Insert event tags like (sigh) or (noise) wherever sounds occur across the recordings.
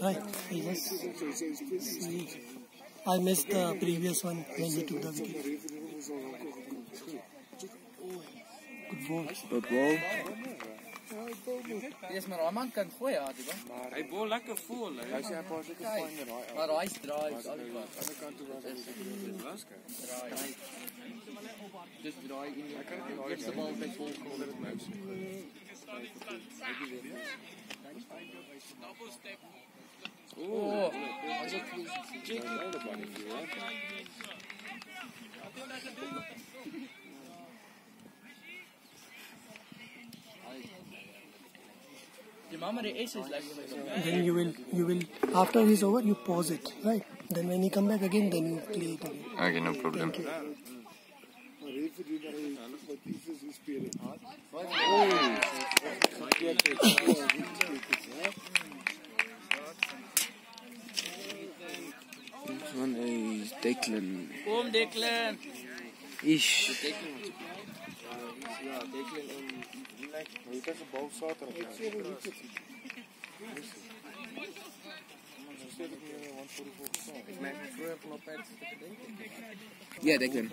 Right. He just. I missed the previous one when he took the wicket. Good ball. Good ball. Dis maar daai man kan gooi ja, die man. Hy bol lekker vol. Hy Hy sê hy pas seker fyn met daai. Maar daai drives al die Aan die ander kant toe was dit was kyk. draai. Dis draai in die Ek kan nie daai eerste bal met vol onder dit nou so. O, as ek Check die bannetjie, hoor. die mamma die S is lekker. Then you will you will after he's over you pause it. Right. Then when he come back again then you play it again. Okay, no problem. Thank (laughs) you. Maar hier vir die dat hy wat iets is hoe speel dit. Van hy Declan. Kom Declan. Ish. Ja, Declan en Lek. Maar jy kan se bal Saterdag. Ek sê hoe dit is. Maar sê dit nie want vir die volgende saak. Ek maak vroeër van op pad te dink. Ja, Declan.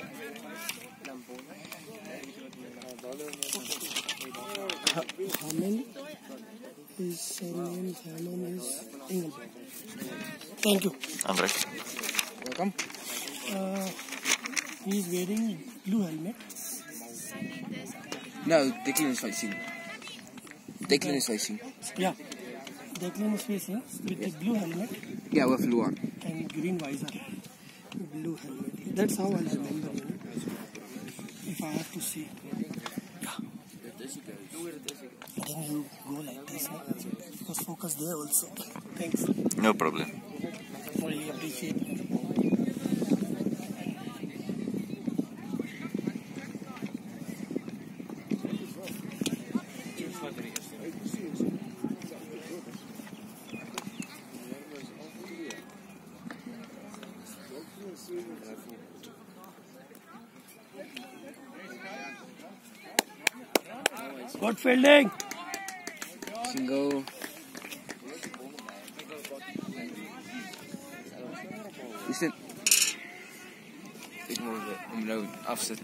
Haman his surname Haman is Engelberg. Thank you. Andre. Welkom. Uh, he is wearing blue helmet. No, Declan is facing. Declan is facing. Yeah. Declan is facing with the blue helmet Yeah, with blue one. and green visor. Blue helmet. That's how I remember. You? If I have to see. Yeah. Then you go like this. Just focus there also. Thanks. No problem. Good fielding. Single. Is dit? Ek moet hom nou afsit.